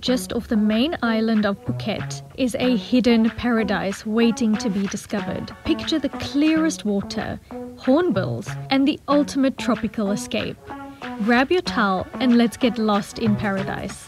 just off the main island of Phuket, is a hidden paradise waiting to be discovered. Picture the clearest water, hornbills, and the ultimate tropical escape. Grab your towel and let's get lost in paradise.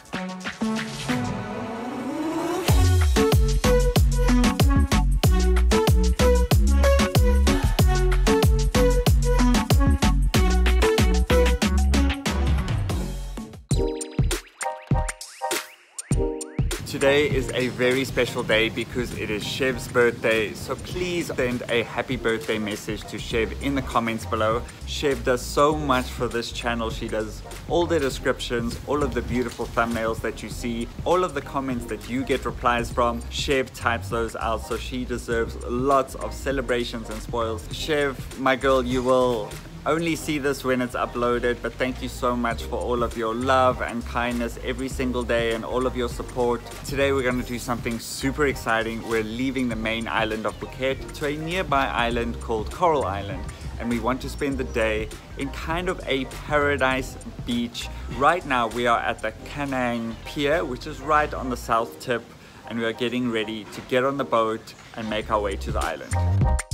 Today is a very special day because it is Shev's birthday, so please send a happy birthday message to Shev in the comments below. Shev does so much for this channel. She does all the descriptions, all of the beautiful thumbnails that you see, all of the comments that you get replies from. Shev types those out, so she deserves lots of celebrations and spoils. Shev, my girl, you will only see this when it's uploaded but thank you so much for all of your love and kindness every single day and all of your support. Today we're going to do something super exciting. We're leaving the main island of Phuket to a nearby island called Coral Island and we want to spend the day in kind of a paradise beach. Right now we are at the KanEang Pier which is right on the south tip and we are getting ready to get on the boat and make our way to the island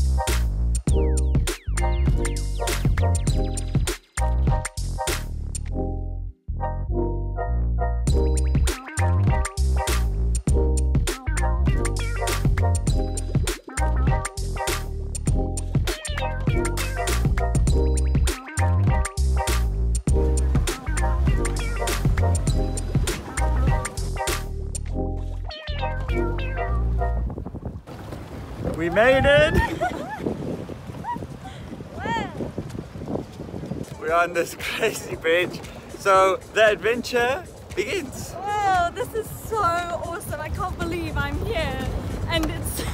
We made it! We're on this crazy bridge. So the adventure begins. Wow, this is so awesome. I can't believe I'm here. And it's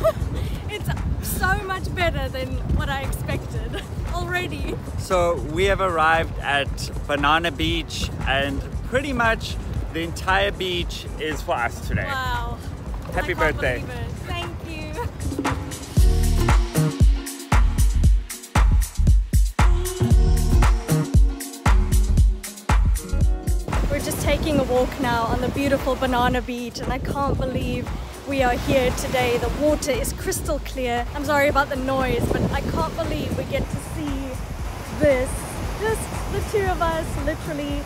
it's so much better than what I expected already. So we have arrived at Banana Beach and pretty much the entire beach is for us today. Wow. Happy birthday. Walk now on the beautiful Banana Beach and I can't believe we are here today. The water is crystal clear. I'm sorry about the noise, but I can't believe we get to see this. Just the two of us, literally.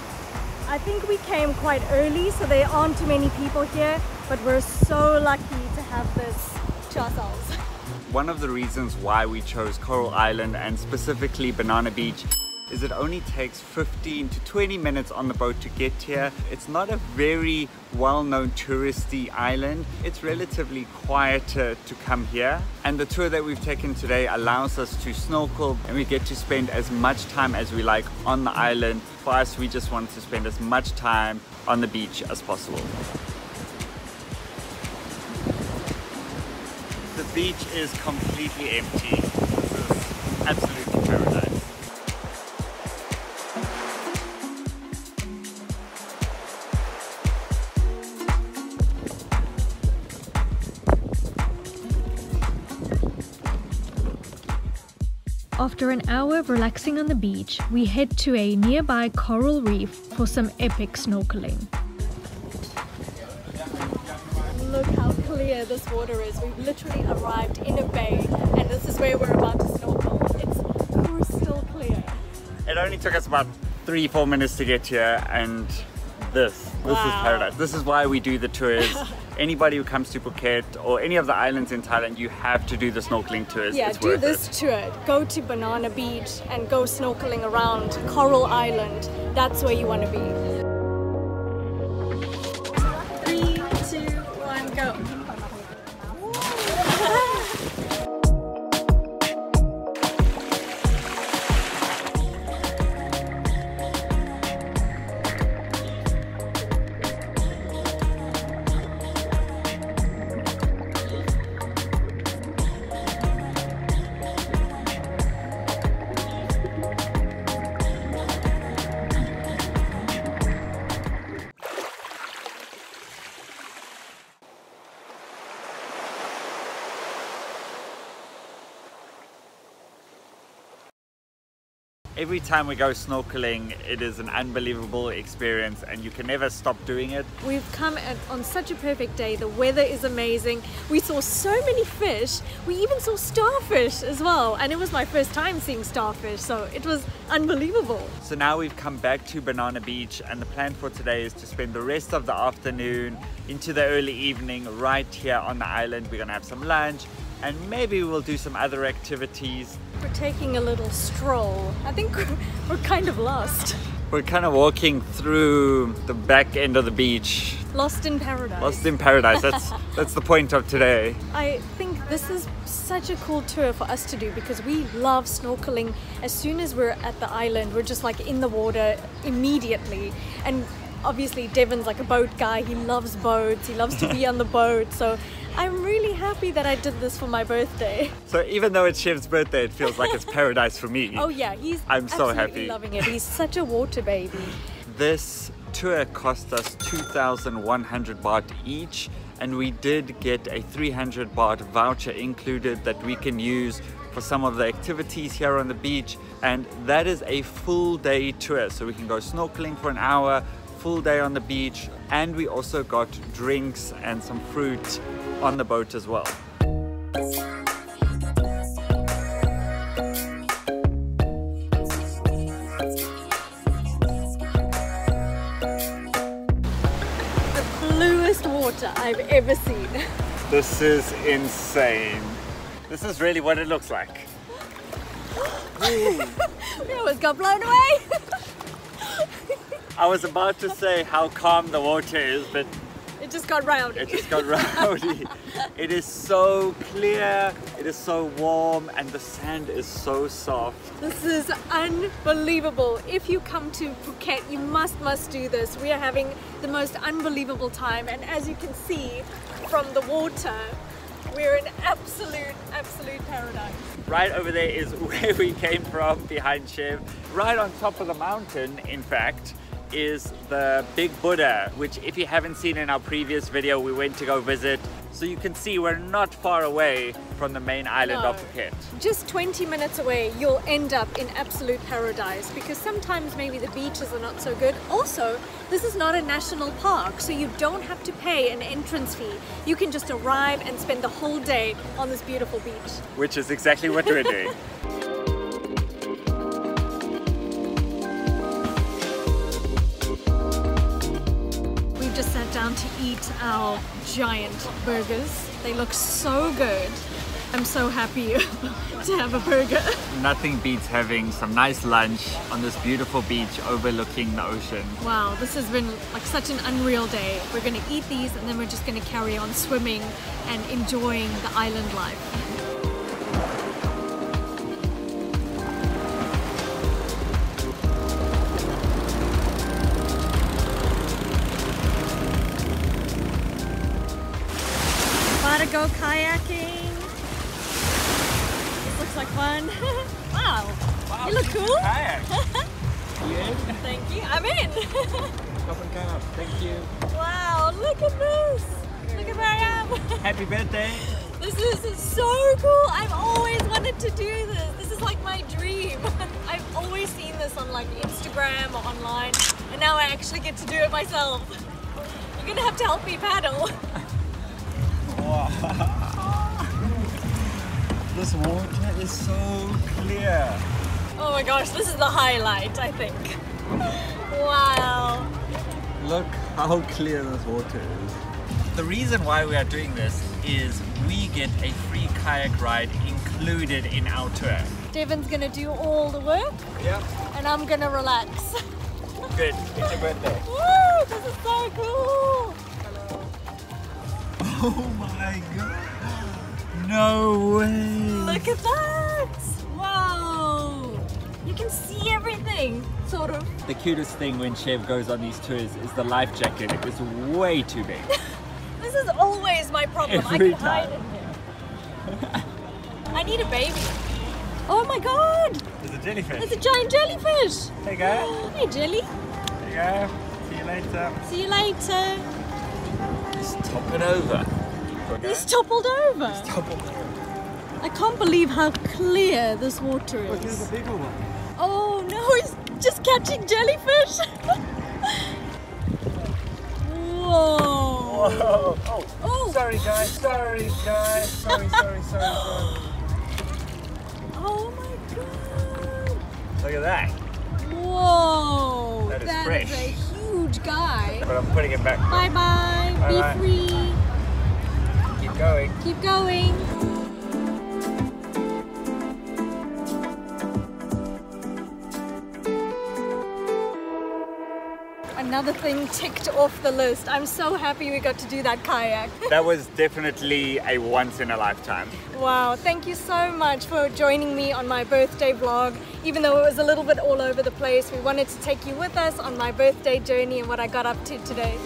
I think we came quite early, so there aren't too many people here, but we're so lucky to have this to ourselves. One of the reasons why we chose Coral Island and specifically Banana Beach is it only takes 15 to 20 minutes on the boat to get here. It's not a very well-known touristy island. It's relatively quieter to come here. And the tour that we've taken today allows us to snorkel and we get to spend as much time as we like on the island. For us, we just want to spend as much time on the beach as possible. The beach is completely empty. This is absolutely After an hour of relaxing on the beach, we head to a nearby coral reef for some epic snorkeling. Look how clear this water is. We've literally arrived in a bay and this is where we're about to snorkel. It's crystal clear. It only took us about three, four minutes to get here and this, this is paradise. This is why we do the tours. Anybody who comes to Phuket or any of the islands in Thailand, you have to do the snorkeling tours. Yeah, it's do this it. tour. Go to Banana Beach and go snorkeling around Coral Island. That's where you want to be. Every time we go snorkeling, it is an unbelievable experience and you can never stop doing it. We've come at, on such a perfect day. The weather is amazing. We saw so many fish. We even saw starfish as well. And it was my first time seeing starfish, so it was unbelievable. So now we've come back to Banana Beach and the plan for today is to spend the rest of the afternoon into the early evening right here on the island. We're gonna have some lunch and maybe we'll do some other activities. We're taking a little stroll. I think we're kind of lost. We're kind of walking through the back end of the beach. Lost in paradise. Lost in paradise. That's that's the point of today. I think this is such a cool tour for us to do because we love snorkeling. As soon as we're at the island, we're just like in the water immediately. And obviously Devan's like a boat guy. He loves boats. He loves to be on the boat. So I'm really happy that I did this for my birthday. So even though it's Shev's birthday, it feels like it's paradise for me. Oh yeah, he's I'm so absolutely happy. loving it. He's such a water baby. This tour cost us 2,100 baht each and we did get a 300 baht voucher included that we can use for some of the activities here on the beach and that is a full day tour so we can go snorkeling for an hour full day on the beach and we also got drinks and some fruit on the boat as well The bluest water I've ever seen. this is insane this is really what it looks like We almost got blown away. I was about to say how calm the water is but It just got round. It just got rowdy. it is so clear, it is so warm, and the sand is so soft. This is unbelievable. If you come to Phuket, you must, must do this. We are having the most unbelievable time. And as you can see from the water, we're in absolute, absolute paradise. Right over there is where we came from behind Shev. Right on top of the mountain, in fact, is the Big Buddha, which if you haven't seen in our previous video, we went to go visit. So you can see we're not far away from the main island of No. Phuket. Just 20 minutes away, you'll end up in absolute paradise because sometimes maybe the beaches are not so good. Also, this is not a national park, so you don't have to pay an entrance fee. You can just arrive and spend the whole day on this beautiful beach. Which is exactly what we're doing. eat our giant burgers. They look so good. I'm so happy to have a burger. Nothing beats having some nice lunch on this beautiful beach overlooking the ocean. Wow, this has been like such an unreal day. We're gonna eat these and then we're just gonna carry on swimming and enjoying the island life. Go kayaking. This looks like fun. wow. You look cool. Kayak. Thank you. I'm in. Thank you. wow, look at this. Look at where I am. Happy birthday. This is so cool. I've always wanted to do this. This is like my dream. I've always seen this on like Instagram or online, and now I actually get to do it myself. You're gonna have to help me paddle. This water is so clear. Oh my gosh, this is the highlight, I think. Wow. Look how clear this water is. The reason why we are doing this is we get a free kayak ride included in our tour. Devan's gonna do all the work, Yeah. and I'm gonna relax. Good. It's your birthday. Woo! This is so cool. Oh my god. No way. Look at that! Wow! You can see everything, sort of. The cutest thing when Shev goes on these tours is the life jacket. It is way too big. This is always my problem. I Every can hide in here. I need a baby. Oh my god! There's a jellyfish. There's a giant jellyfish! Hey you go. Hey Jelly, There you go. See you later. see you later. Just toppled over. He's toppled over. Top it over. I can't believe how clear this water is. bigger one. Oh no, he's just catching jellyfish. Whoa. Whoa. Oh, Oh. sorry guys, sorry guys, sorry, sorry, sorry, sorry. Oh my god. Look at that. Whoa. That is That fresh. is a huge guy. But I'm putting it back. Bye bye. Bye-bye. Be free. Keep going. Keep going. Another thing ticked off the list. I'm so happy we got to do that kayak. That was definitely a once in a lifetime. wow, thank you so much for joining me on my birthday vlog. Even though it was a little bit all over the place, we wanted to take you with us on my birthday journey and what I got up to today.